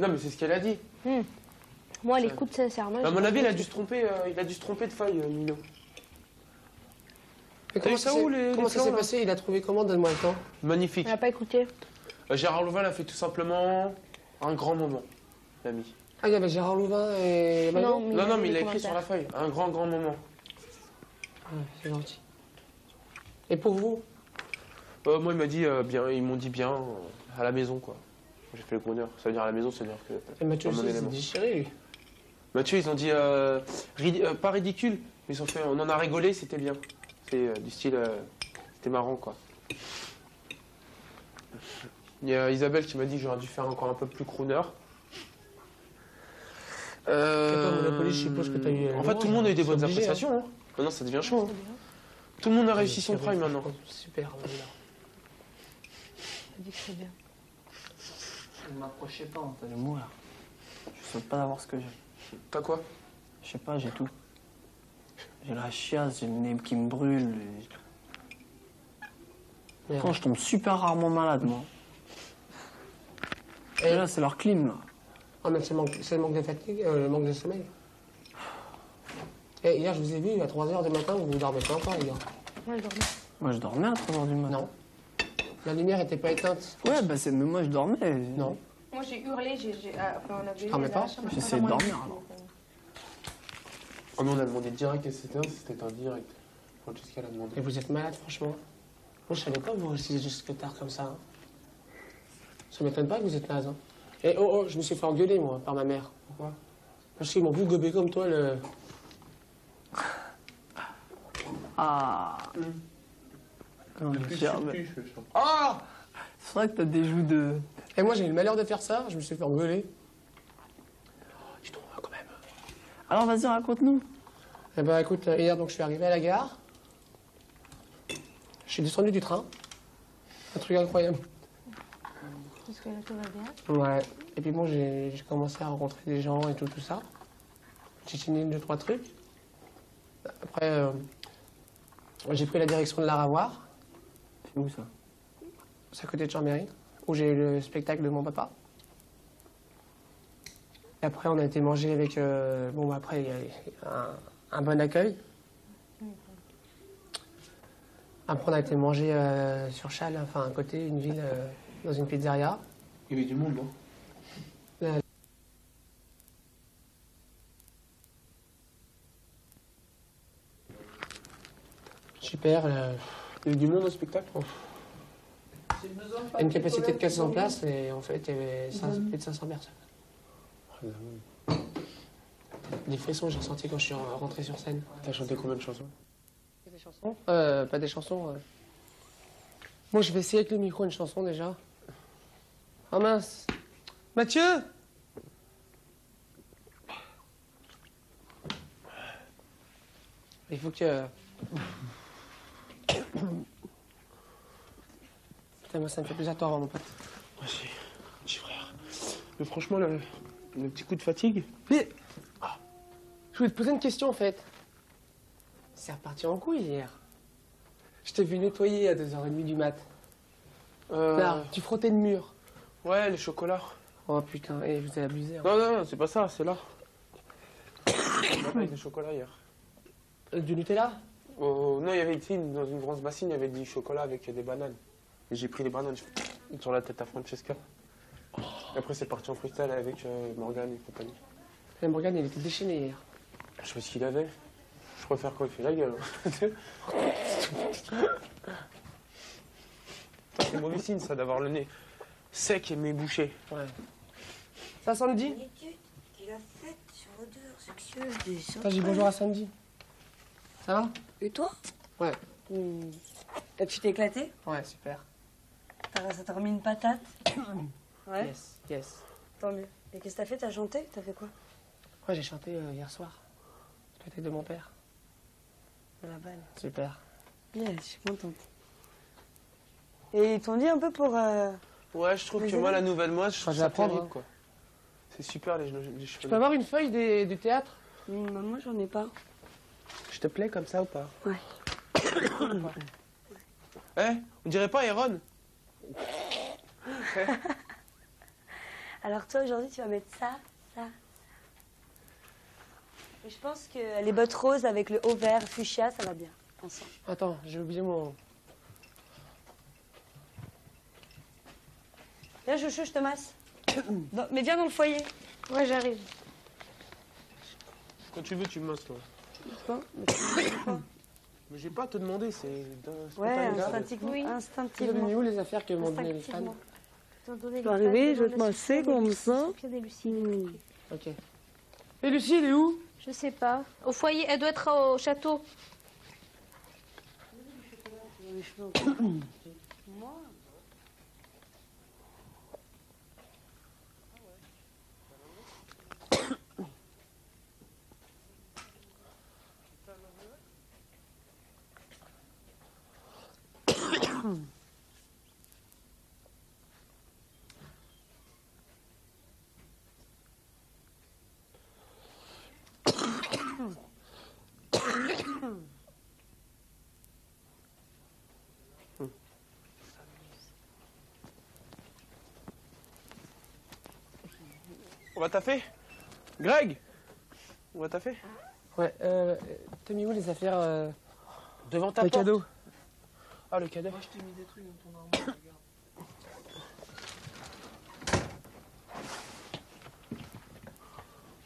Non, mais c'est ce qu'elle a dit. Moi, elle écoute sincèrement. À je mon avis, il a dû se tromper, euh, il a dû se tromper de feuille, euh, Milo. Mais comment ça où, s'est- les- comment les ça s'est plans, là passé? Il a trouvé comment Donne-moi le temps. Magnifique. Elle n'a pas écouté. Euh, Gérard Louvain a fait tout simplement un grand moment, l'ami. Ah, il y avait Gérard Louvain et Non, Non, non, mais il a écrit sur la feuille. Un grand, grand moment. Ah, c'est gentil. Et pour vous? Euh, moi, il m'a dit euh, bien, ils m'ont dit bien euh, à la maison, quoi. J'ai fait le bonheur. Ça veut dire à la maison, c'est-à-dire que. Et Mathieu dans mon aussi, il s'est déchiré, lui. Mathieu, ils ont dit euh, euh, pas ridicule, mais ils ont fait, on en a rigolé, c'était bien. C'est euh, du style, euh, c'était marrant, quoi. Il y a Isabelle qui m'a dit que j'aurais dû faire encore un peu plus crooner. Et toi, Monopoly, je suppose que t'as eu, En fait, tout le monde a eu des bonnes obligé, appréciations. hein. Maintenant, ça devient chaud. hein. Tout le monde a réussi son prime maintenant. Super, voilà. Dit que c'est bien. Ne m'approchez pas, hein, t'as le mot là. Je souhaite pas d'avoir ce que j'ai. T'as quoi? Je sais pas, j'ai tout. J'ai la chiasse, j'ai le nez qui me brûle. et-. Quand je tombe super rarement malade, moi. Et là, c'est leur clim, là. Ah, mais c'est le manque, c'est le manque de fatigue, euh, le manque de sommeil. Et hier, je vous ai vu à 3h du matin, vous dormez pas encore, les gars. Moi, je dormais. Moi, je dormais à 3h du matin. Non. La lumière était pas éteinte. Ouais, bah, c'est... mais moi, je dormais. Non. Moi, j'ai hurlé. J'ai, j'ai- ah, enfin, on a Ah, mais pas J'essayais de dormir, alors. Oh, mais on a demandé direct et c'était un, c'était un direct. Francesca l'a demandé. Et vous êtes malade, franchement? Moi, je savais pas que vous restiez jusque tard comme ça. hein. Ça m'étonne pas que vous êtes naze. Hein. Et oh, oh, je me suis fait engueuler, moi, par ma mère. Pourquoi? Parce qu'ils m'ont vu gober comme toi, le... Ah Non, mais Ah C'est vrai que t'as des joues de... Et moi, j'ai eu le malheur de faire ça, je me suis fait engueuler. Oh, dis donc, quand même. Alors, vas-y, raconte-nous. Eh ben, écoute, hier, donc, je suis arrivé à la gare. Je suis descendu du train. Un truc incroyable. Que là, tout va bien? Ouais. Et puis bon, j'ai commencé à rencontrer des gens et tout, tout ça. J'ai signé deux, trois trucs. Après, euh, j'ai pris la direction de l'Aravoir, C'est où, ça? C'est à côté de Chambéry, où j'ai eu le spectacle de mon papa. Et après, on a été manger avec... euh, bon, après, il y a un, un bon accueil. Après, on a été manger euh, sur Châles, enfin, à côté, une ville, euh, dans une pizzeria. Il y avait du monde, non? Super. Euh, Il y avait du monde au spectacle une capacité de 400 places et en fait il y avait 500 plus de 500 personnes. Les frissons j'ai ressenti quand je suis rentré sur scène. T'as chanté combien de chansons? Des chansons euh, Pas des chansons. euh. Bon je vais essayer avec le micro une chanson déjà. Oh mince Mathieu Il faut que... Putain, moi ça me fait plaisir de te revoir mon pote. Merci, petit frère. Mais franchement, le, le petit coup de fatigue. Mais. Ah. Je voulais te poser une question en fait. C'est reparti en couille hier. Je t'ai vu nettoyer à 2h30 du mat. Euh, Là, tu frottais le mur. Ouais, les chocolats. Oh putain, et vous avez abusé. hein. Non, non, non, c'est pas ça, c'est là. avec des chocolats hier. Euh, Du Nutella? Oh, non, il y avait ici, dans une grosse bassine, il y avait du chocolat avec des bananes. Et j'ai pris les bananes je- sur la tête à Francesca. Et après, c'est parti en freestyle avec euh, Morgane et compagnie. Le Morgan, il était déchaîné hier. Je sais pas ce qu'il avait. Je préfère quand il fait la gueule. hein. c'est mauvais signe, ça, d'avoir le nez sec et mes bouché. Ouais. Ça, Sandy L'étude qu'il a faite sur l'odeur sexuelle des Attends, j'ai dit bonjour à Sandy. Ça va Et toi Ouais. Et tu t'es éclaté Ouais, super. Ça t'a remis une patate Ouais, Yes, yes. tant mieux. Et qu'est-ce que t'as fait T'as chanté T'as fait quoi Ouais, j'ai chanté euh, hier soir. Peut-être de mon père. La balle. Super. Yes, je suis contente. Et ils t'ont dit un peu pour... euh, Ouais, je trouve Les que moi, la nouvelle moi, je trouve ça apprendre, terrible, hein. quoi. C'est super, les, les cheveux. Tu peux avoir une feuille des- du théâtre hmm, bah, moi, j'en ai pas. Je te plais comme ça ou pas Ouais. Eh On dirait pas Aaron Alors toi, aujourd'hui, tu vas mettre ça, ça, ça. Et je pense que les bottes roses avec le haut vert fuchsia, ça va bien. Ensemble. Attends, j'ai oublié mon. Viens, chouchou, je te masse. Mais viens dans le foyer. Ouais, j'arrive. Quand tu veux, tu me masses, toi. Quoi Mais me Mais j'ai pas à te demander, c'est Ouais, instinctivement. Oui. Vous avez instinctivement. mis où les affaires que m'ont donné les les peux arriver, je vais de te la masser Sophie et comme Lucie, ça. Ok. Et Lucie, elle est où? Je sais pas. Au foyer, elle doit être au château. On va taffer? Greg On va taffer? Ouais, euh. T'as mis où les affaires euh, Devant ta porte. cadeaux? Ah, le cadeau. Moi, je t'ai mis des trucs dans ton armoire,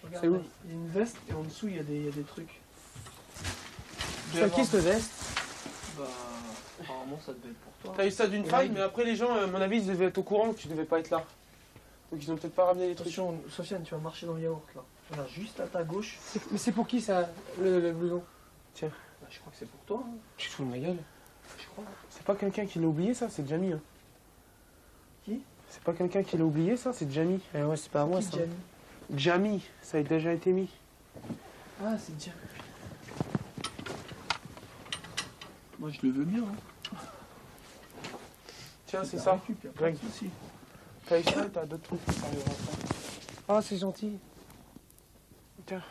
regarde. C'est où Il y a une veste et en dessous, il y a des, il y a des trucs. C'est qui cette veste Bah, apparemment, ça devait être pour toi. T'as eu ça d'une faille, mais après les gens, à mon avis, ils devaient être au courant que tu devais pas être là. Donc ils ont peut-être pas ramené les trucs. Attention, Sofiane, tu vas marcher dans le yaourt là. Regarde, juste à ta gauche. Mais c'est pour qui ça, le, le blouson? Bah, je crois que c'est pour toi. hein. Tu te fous de ma gueule Je crois. C'est pas quelqu'un qui l'a oublié ça, c'est Jamie. Hein. Qui? C'est pas quelqu'un qui l'a oublié ça, c'est Jamie. Eh ouais, c'est pas à moi Qui, ça. Jamie? Jamie, ça a déjà été mis. Ah, c'est Jamie. Moi, je le veux bien. Hein. Tiens, c'est ça. a Greg. T'as eu ça, t'as d'autres trucs qui. Ah, c'est gentil. Tiens.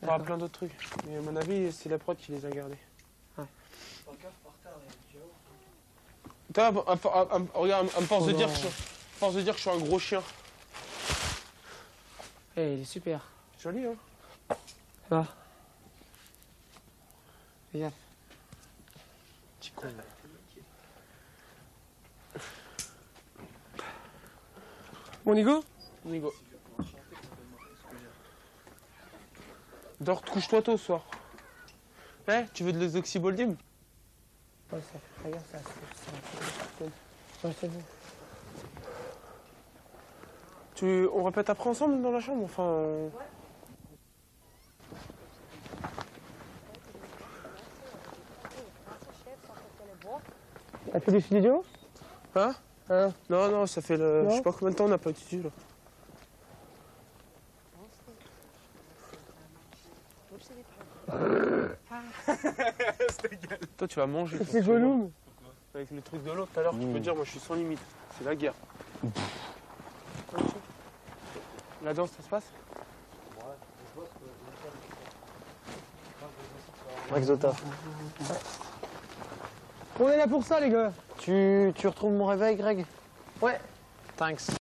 T'auras plein d'autres trucs. Mais à mon avis, c'est la prod qui les a gardés. À- regarde, à me force Oh de non. dire que je, force de dire que je suis un gros chien. Eh, il est super. Joli, hein Va. Gaffe. Petit con. Mon Nigo? Nigo. Dors, couche-toi tôt ce soir. Eh, tu veux de l'oxyboldim Ouais, ça fait regarde ça. c'est- Ouais, bon. Tu, on répète après ensemble dans la chambre Enfin. euh, T'as fait du studio Hein? Hein? Non, non, ça fait le. Je sais pas combien de temps on n'a pas utilisé là. Toi, tu vas manger. C'est. Gollum. Avec le truc de l'autre tout à l'heure, tu peux dire, moi je suis sans limite. C'est la guerre. La danse, ça se passe Maxota. On est là pour ça, les gars. Tu, tu retrouves mon réveil, Greg? Ouais. Thanks.